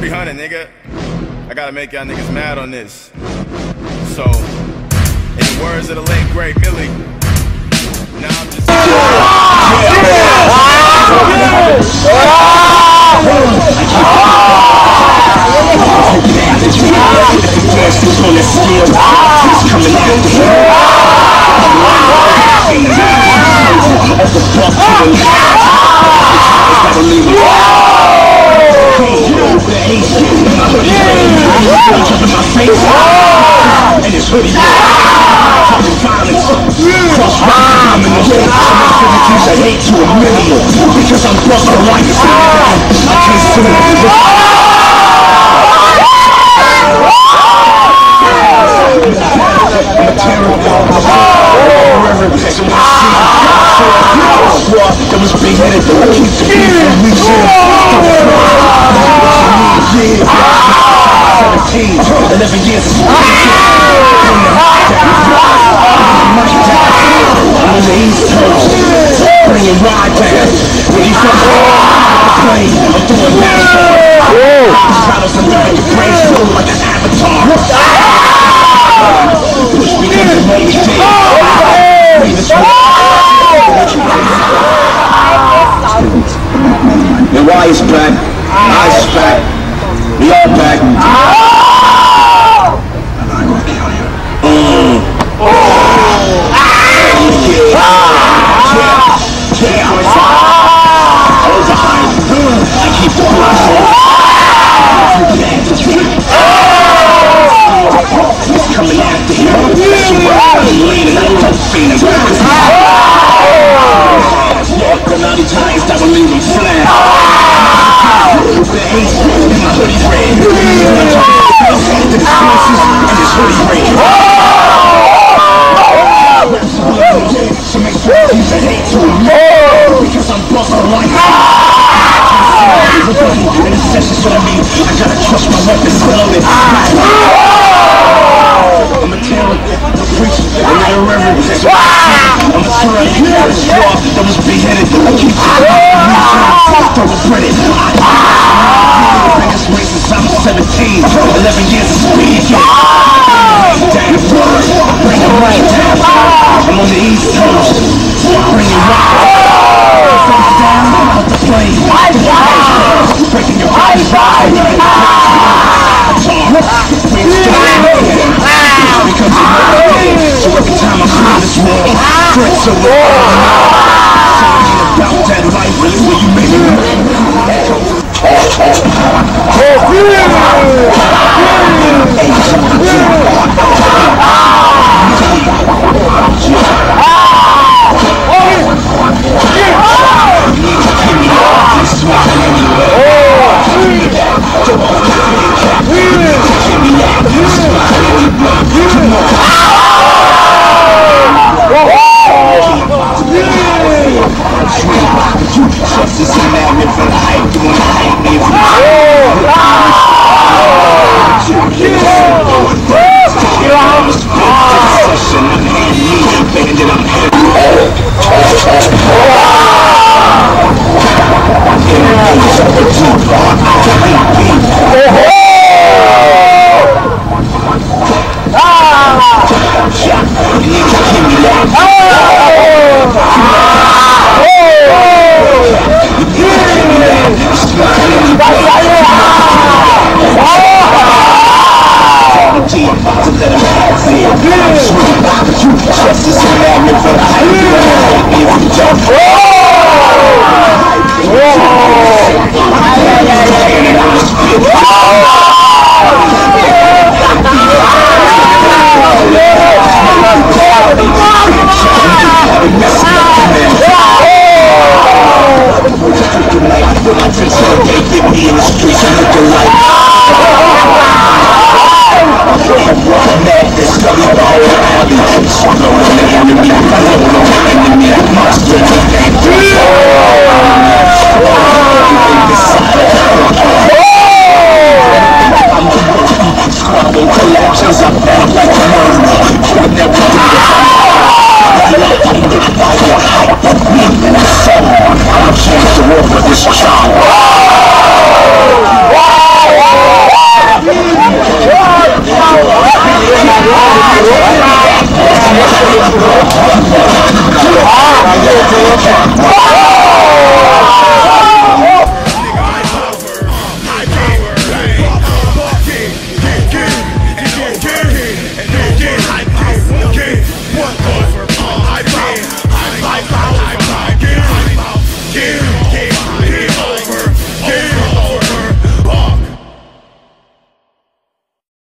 300, nigga. I gotta make y'all niggas mad on this. So, in the words of the late great Millie, now I'm just. I can't see that was big headed The Coast, bringing ride down. Where you from? Plane, I'm doing that. Paddles and make your brain flow like an avatar. Push me in the. Breathe this And why back? I's back. We all back. I don't feel it. Walk the naughty times that will leave them flat. This I'm it's on I gotta trust my weapons loaded I'm a terror, a preacher, not a reverend I'm a tyranny, a straw that was beheaded I keep thoroughbred Biggest race since I was 17 11 years of speed Damn word, bring it right down I'm on the east coast, bring it right Face down, out the plane Breaking your body Threats are Trust is in that river I ain't doing I ain't even Session, I'm handing me, ah! that